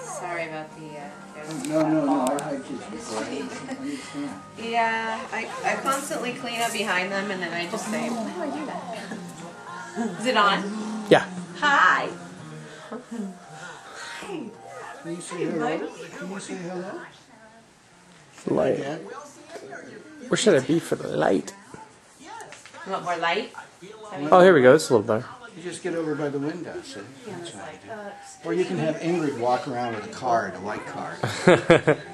Sorry about the. Uh, No, no, no, I like kids before. Yeah, I, I constantly clean up behind them and then I just say, why do I do that? Is it on? Yeah. Hi. Can you say hello? Can you say hello? Light. Where should I be for the light? You want more light? Oh, here we go. It's a little better. You just get over by the window, see? That's what I do. Uh, or you can have Ingrid walk around with a card, a white card.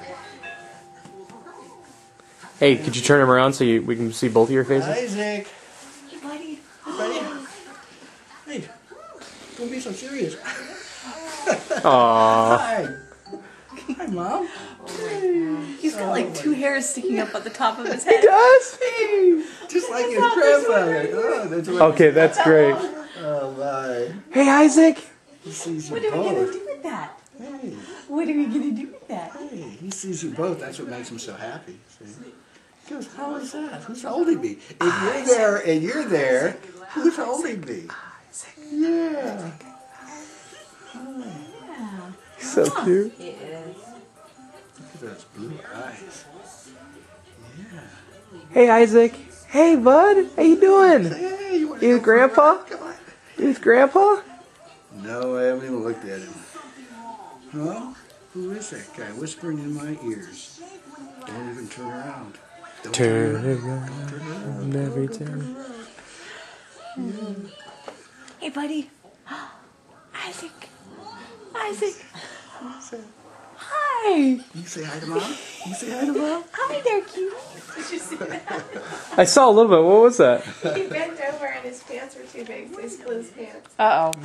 Hey, could you turn him around so you, we can see both of your faces? Isaac! Hey, buddy. Hey, buddy. Hey, don't be so serious. Aww. Hi. Hi, Mom. He's got like two hairs sticking up at the top of his head. He does? Just like his grandfather. Oh, that's Okay, that's great. Oh, my. Hey, Isaac. He sees you What are we gonna do with that? Hey, What are we gonna do with that? hey, he sees you both. That's what makes him so happy. See? He goes, how is that? Who's holding me? If you're there and you're there, who's holding me? Yeah. So cute. He is. Look at those blue eyes. Yeah. Hey, Isaac. Hey, bud. How you doing? Hey, you want You with Grandpa? Come with Grandpa? No, I haven't even looked at him. Huh? Who is that guy whispering in my ears? Don't even turn around. Don't Turn around. around every time. Hey, buddy. Isaac. Isaac. Hi. You say hi to mom? You say hi to mom? Hi there, cute. Did you see that? I saw a little bit. What was that? over and his pants were too big, so he split his pants. Uh oh.